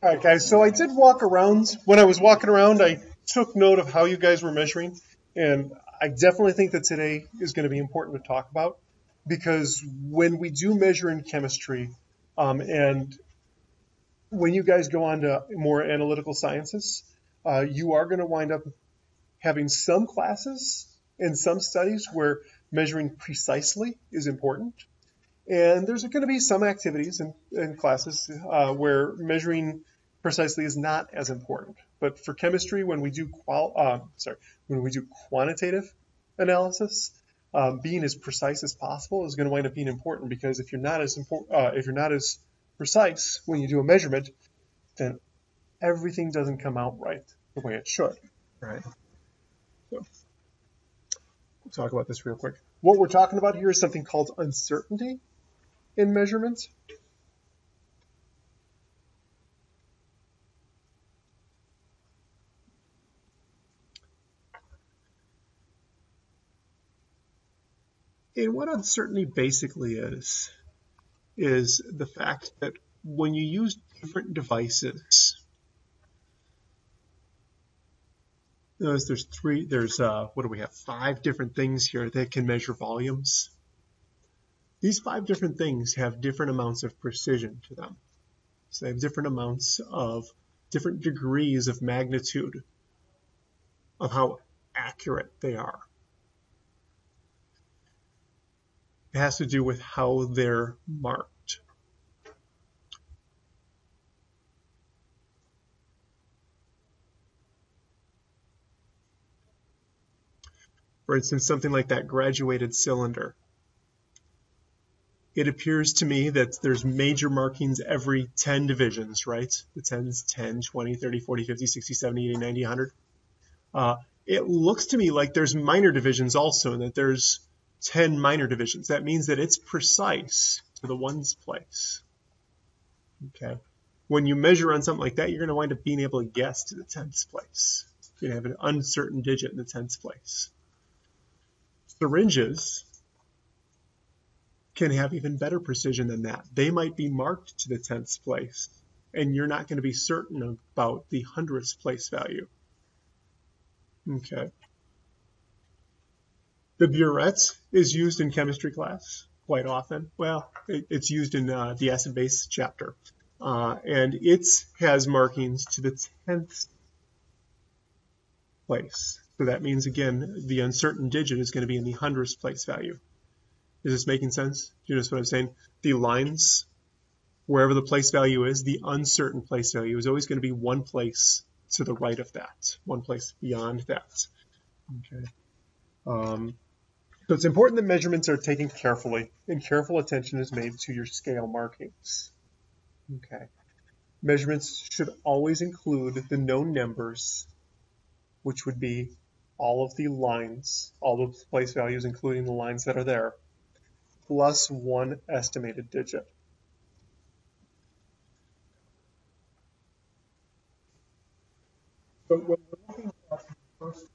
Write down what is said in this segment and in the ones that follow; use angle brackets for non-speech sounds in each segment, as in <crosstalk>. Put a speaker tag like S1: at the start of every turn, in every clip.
S1: All right, guys. So I did walk around. When I was walking around, I took note of how you guys were measuring, and I definitely think that today is going to be important to talk about because when we do measure in chemistry, um, and when you guys go on to more analytical sciences, uh, you are going to wind up having some classes and some studies where measuring precisely is important. And there's going to be some activities and, and classes uh, where measuring precisely is not as important. But for chemistry, when we do qual, uh, sorry, when we do quantitative analysis, um, being as precise as possible is going to wind up being important because if you're not as important, uh, if you're not as precise when you do a measurement, then everything doesn't come out right the way it should. Right. So, we'll talk about this real quick. What we're talking about here is something called uncertainty in measurements. And what uncertainty basically is, is the fact that when you use different devices, notice there's three, there's, uh, what do we have, five different things here that can measure volumes. These five different things have different amounts of precision to them. So they have different amounts of, different degrees of magnitude of how accurate they are. It has to do with how they're marked. For instance, something like that graduated cylinder. It appears to me that there's major markings every 10 divisions, right? The 10s, 10, 20, 30, 40, 50, 60, 70, 80, 90, 100. Uh, it looks to me like there's minor divisions also, and that there's 10 minor divisions. That means that it's precise to the ones place. Okay. When you measure on something like that, you're going to wind up being able to guess to the tenths place. You're going to have an uncertain digit in the tenths place. Syringes can have even better precision than that. They might be marked to the tenths place, and you're not going to be certain about the hundredths place value. Okay. The burette is used in chemistry class quite often. Well, it, it's used in uh, the acid base chapter. Uh, and it has markings to the 10th place. So that means, again, the uncertain digit is going to be in the hundredths place value. Is this making sense? Do you notice what I'm saying? The lines, wherever the place value is, the uncertain place value is always going to be one place to the right of that, one place beyond that. Okay. Um, so it's important that measurements are taken carefully and careful attention is made to your scale markings. Okay. Measurements should always include the known numbers, which would be all of the lines, all the place values, including the lines that are there, plus one estimated digit. But when we're looking at the first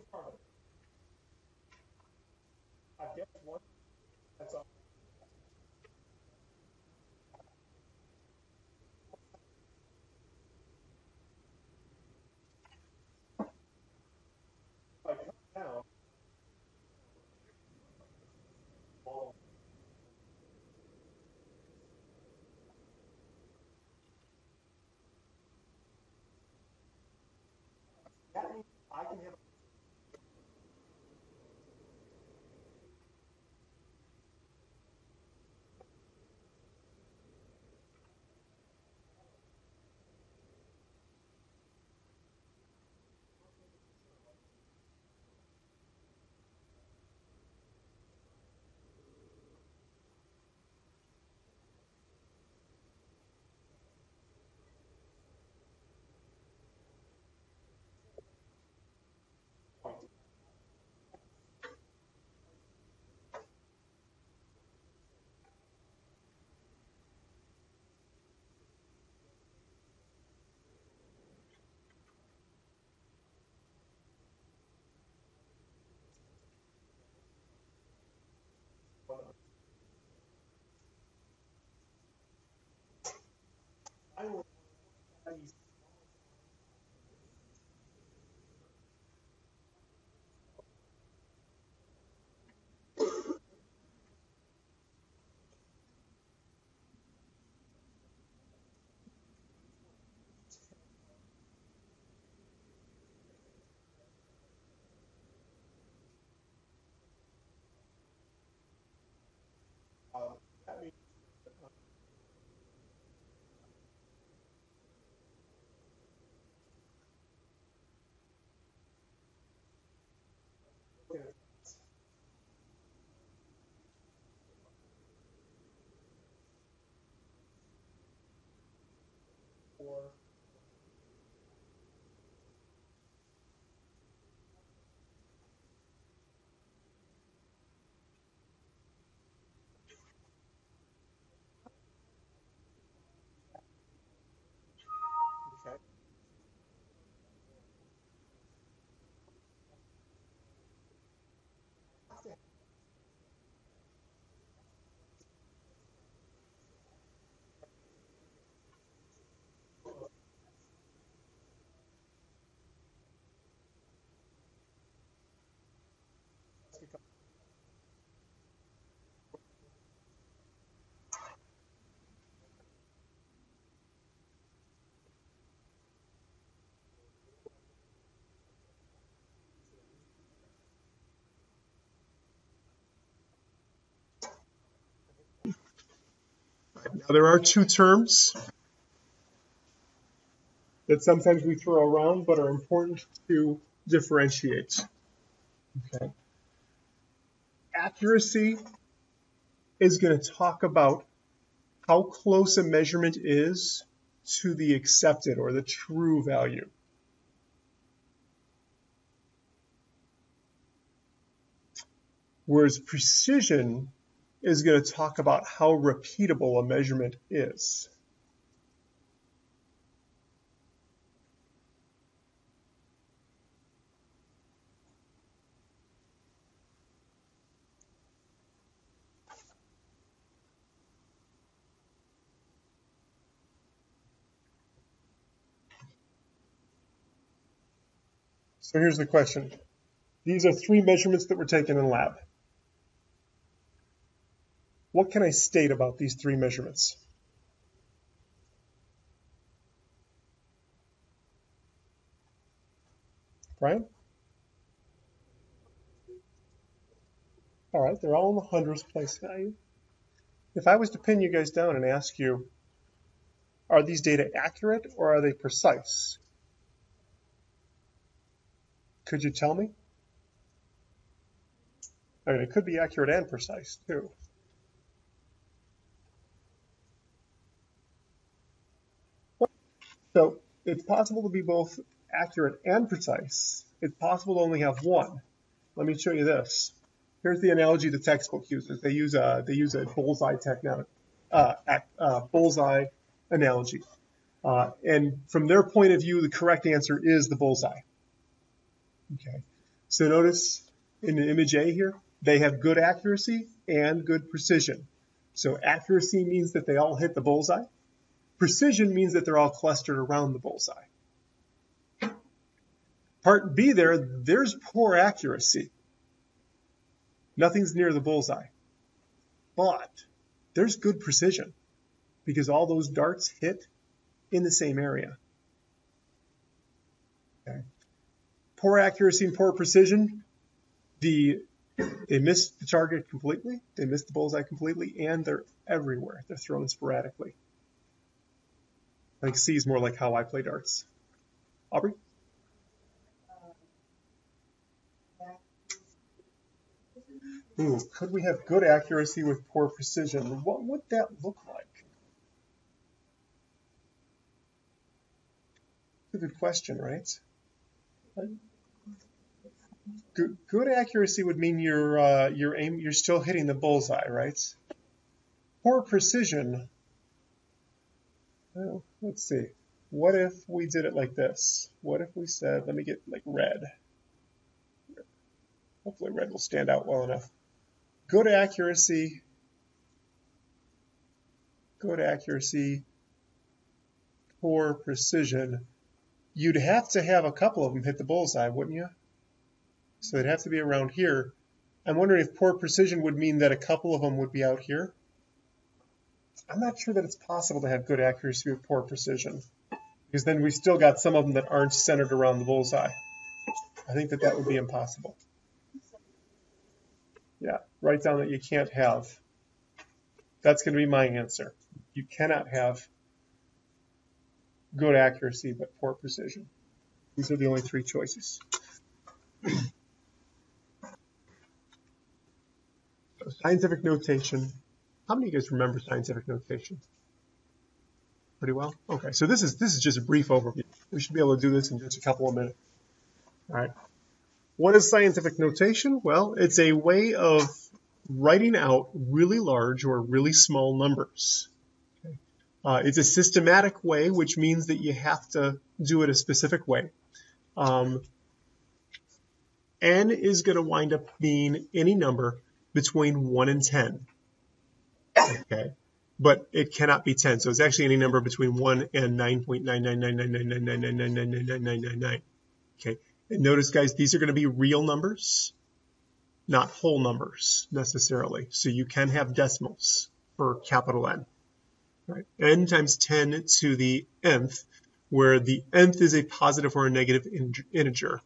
S1: it. I guess one, Now, there are two terms that sometimes we throw around but are important to differentiate. Okay. Accuracy is going to talk about how close a measurement is to the accepted or the true value. Whereas precision is going to talk about how repeatable a measurement is. So here's the question. These are three measurements that were taken in lab. What can I state about these three measurements? Brian? All right, they're all in the hundredths place value. If I was to pin you guys down and ask you, are these data accurate or are they precise? Could you tell me? I mean, it could be accurate and precise too. So it's possible to be both accurate and precise. It's possible to only have one. Let me show you this. Here's the analogy the textbook uses. They use a they use a bullseye technology, uh, uh, bullseye analogy, uh, and from their point of view, the correct answer is the bullseye. Okay, so notice in the image A here, they have good accuracy and good precision. So accuracy means that they all hit the bullseye. Precision means that they're all clustered around the bullseye. Part B there, there's poor accuracy. Nothing's near the bullseye. But there's good precision because all those darts hit in the same area. Okay. Poor accuracy and poor precision, the they missed the target completely, they missed the bullseye completely, and they're everywhere. They're thrown sporadically. I think C is more like how I play darts. Aubrey? Ooh, could we have good accuracy with poor precision? What would that look like? Good question, right? Good, good accuracy would mean you're uh, you're aim you're still hitting the bullseye, right? Poor precision well, let's see. What if we did it like this? What if we said, let me get like red. Hopefully red will stand out well enough. Good accuracy. Good accuracy. Poor precision. You'd have to have a couple of them hit the bullseye, wouldn't you? So they'd have to be around here. I'm wondering if poor precision would mean that a couple of them would be out here. I'm not sure that it's possible to have good accuracy with poor precision because then we still got some of them that aren't centered around the bullseye. I think that that would be impossible. Yeah, write down that you can't have. That's going to be my answer. You cannot have good accuracy but poor precision. These are the only three choices. <clears throat> scientific notation how many of you guys remember scientific notation? Pretty well? Okay, so this is this is just a brief overview. We should be able to do this in just a couple of minutes. All right. What is scientific notation? Well, it's a way of writing out really large or really small numbers. Okay. Uh, it's a systematic way, which means that you have to do it a specific way. Um, n is going to wind up being any number between 1 and 10 okay? But it cannot be 10. So it's actually any number between 1 and 9.9999999999999. Okay. And notice, guys, these are going to be real numbers, not whole numbers necessarily. So you can have decimals for capital N. Right? N times 10 to the nth, where the nth is a positive or a negative integer.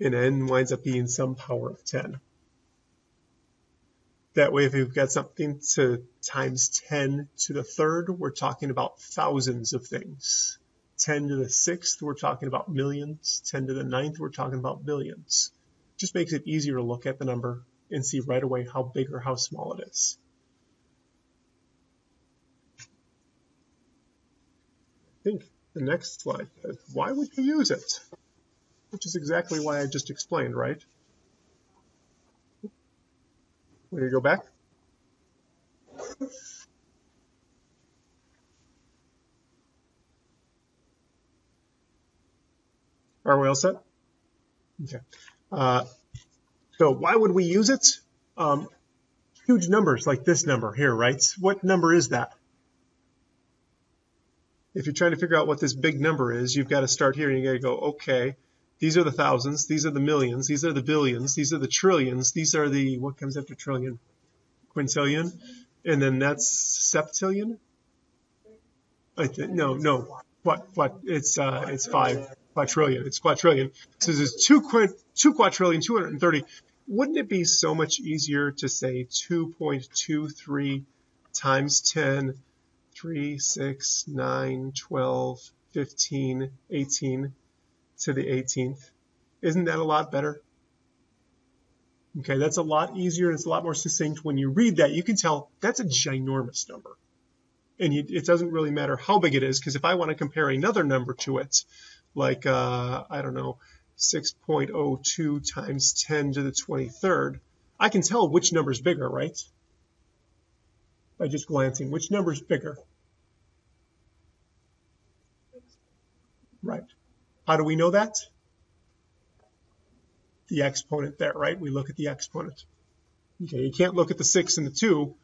S1: And n winds up being some power of 10. That way, if we've got something to times 10 to the third, we're talking about thousands of things. 10 to the sixth, we're talking about millions. 10 to the ninth, we're talking about billions. Just makes it easier to look at the number and see right away how big or how small it is. I think the next slide says, why would you use it? Which is exactly why I just explained, right? Will you go back? Are we all set? Okay. Uh, so why would we use it? Um, huge numbers like this number here, right? What number is that? If you're trying to figure out what this big number is, you've got to start here and you got to go, okay, these are the thousands, these are the millions, these are the billions, these are the trillions, these are the, what comes after trillion? Quintillion, and then that's septillion? I no, no, what, what, it's, uh, it's five, quadrillion, it's quadrillion. So there's two, two quadrillion, 230. Wouldn't it be so much easier to say 2.23 times 10, 3, 6, 9, 12, 15, 18, to the 18th. Isn't that a lot better? Okay, that's a lot easier and it's a lot more succinct. When you read that, you can tell that's a ginormous number. And you, it doesn't really matter how big it is, because if I want to compare another number to it, like, uh, I don't know, 6.02 times 10 to the 23rd, I can tell which number is bigger, right? By just glancing, which number is bigger? Right. How do we know that? The exponent there, right? We look at the exponent. Okay, you can't look at the 6 and the 2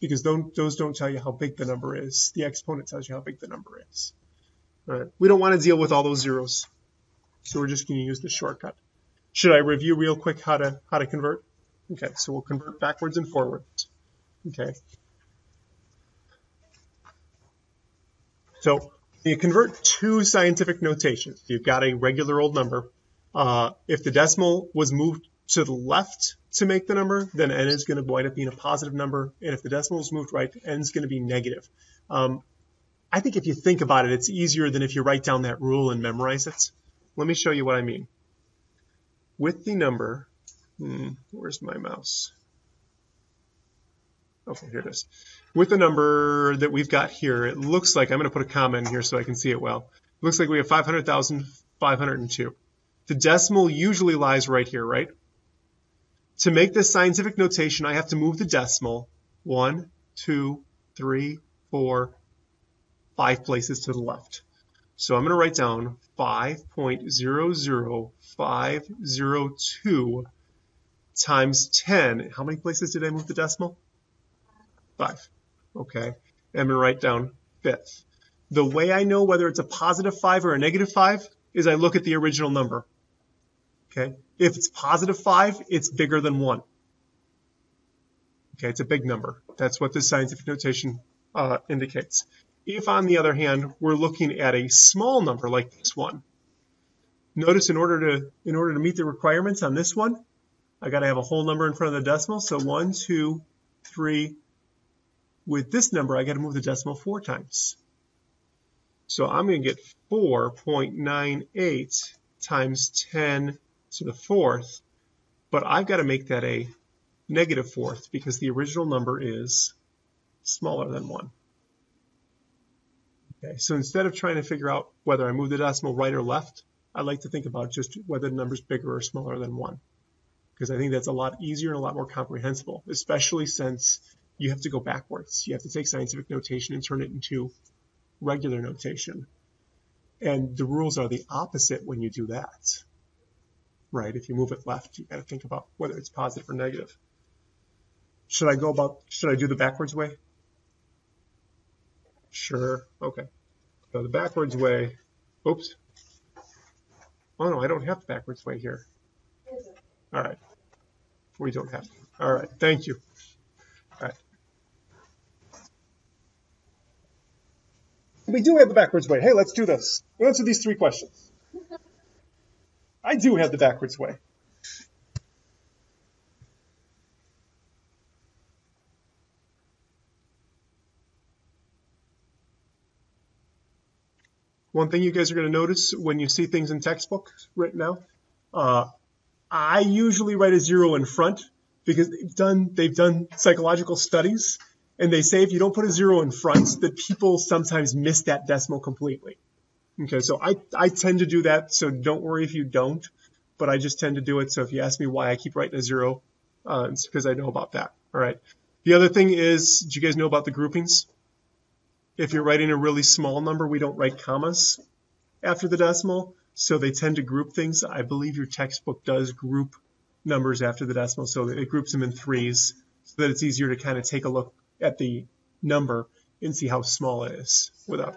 S1: because those don't tell you how big the number is. The exponent tells you how big the number is. All right. We don't want to deal with all those zeros. So we're just going to use the shortcut. Should I review real quick how to how to convert? Okay, so we'll convert backwards and forwards. Okay. So you convert to scientific notations. You've got a regular old number. Uh, if the decimal was moved to the left to make the number, then n is going to wind up being a positive number. And if the decimal is moved right, n is going to be negative. Um, I think if you think about it, it's easier than if you write down that rule and memorize it. Let me show you what I mean. With the number, hmm, where's my mouse? Okay, here it is. With the number that we've got here, it looks like, I'm going to put a comma in here so I can see it well. It looks like we have 500,502. The decimal usually lies right here, right? To make this scientific notation, I have to move the decimal one, two, three, four, five places to the left. So I'm going to write down 5.00502 times 10. How many places did I move the decimal? 5. Okay. I'm going to write down fifth. The way I know whether it's a positive 5 or a negative 5 is I look at the original number. Okay. If it's positive 5, it's bigger than 1. Okay, it's a big number. That's what the scientific notation uh, indicates. If, on the other hand, we're looking at a small number like this one, notice in order to in order to meet the requirements on this one, I got to have a whole number in front of the decimal. So one, two, three, with this number, I got to move the decimal four times. So I'm going to get 4.98 times 10 to the fourth, but I've got to make that a negative fourth because the original number is smaller than 1. Okay, so instead of trying to figure out whether I move the decimal right or left, I like to think about just whether the number is bigger or smaller than 1 because I think that's a lot easier and a lot more comprehensible, especially since you have to go backwards. You have to take scientific notation and turn it into regular notation. And the rules are the opposite when you do that. Right? If you move it left, you got to think about whether it's positive or negative. Should I go about, should I do the backwards way? Sure. Okay. So the backwards way, oops. Oh no, I don't have the backwards way here. All right. We don't have. All right. Thank you. All right. We do have the backwards way. Hey, let's do this. We'll answer these three questions. I do have the backwards way. One thing you guys are going to notice when you see things in textbook right now, uh, I usually write a zero in front because they've done they've done psychological studies and they say if you don't put a zero in front that people sometimes miss that decimal completely. Okay, so I, I tend to do that, so don't worry if you don't, but I just tend to do it. So if you ask me why I keep writing a zero, uh, it's because I know about that. All right. The other thing is, do you guys know about the groupings? If you're writing a really small number, we don't write commas after the decimal, so they tend to group things. I believe your textbook does group numbers after the decimal, so it groups them in threes so that it's easier to kind of take a look at the number and see how small it is without.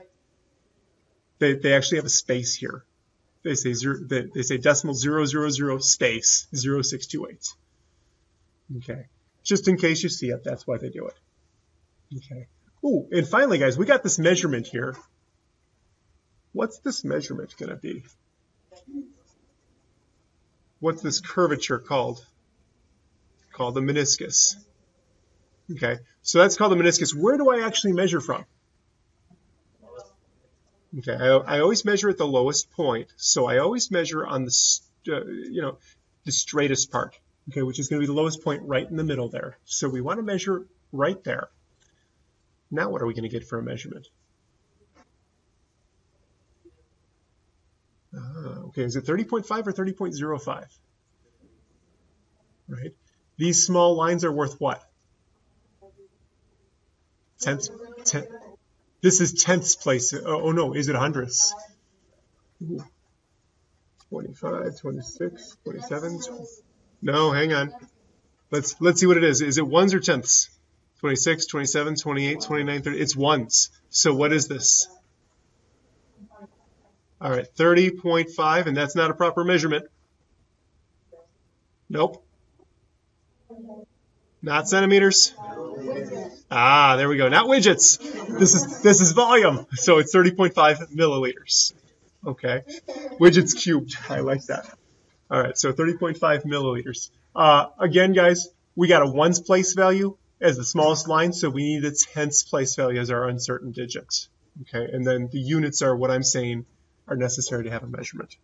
S1: They, they actually have a space here. They say zero, they, they say decimal zero zero zero space zero six two eight. Okay, just in case you see it, that's why they do it. Okay. Oh, and finally, guys, we got this measurement here. What's this measurement going to be? What's this curvature called? Called the meniscus. Okay, so that's called the meniscus. Where do I actually measure from? Okay, I, I always measure at the lowest point, so I always measure on the, uh, you know, the straightest part, okay, which is going to be the lowest point right in the middle there. So we want to measure right there. Now what are we going to get for a measurement? Uh, okay, is it 30.5 or 30.05? Right. These small lines are worth what? Tenth, ten, this is tenths place. Oh, oh no, is it hundredths? 25, 26, 27. 20. No, hang on. Let's let's see what it is. Is it ones or tenths? 26, 27, 28, 29, 30. It's ones. So what is this? All right, 30.5, and that's not a proper measurement. Nope. Not centimeters. Ah, there we go. Not widgets. This is this is volume. So it's 30.5 milliliters. Okay. Widgets cubed. I like that. All right. So 30.5 milliliters. Uh, again, guys, we got a ones place value as the smallest line, so we need a tenths place value as our uncertain digits. Okay. And then the units are what I'm saying are necessary to have a measurement.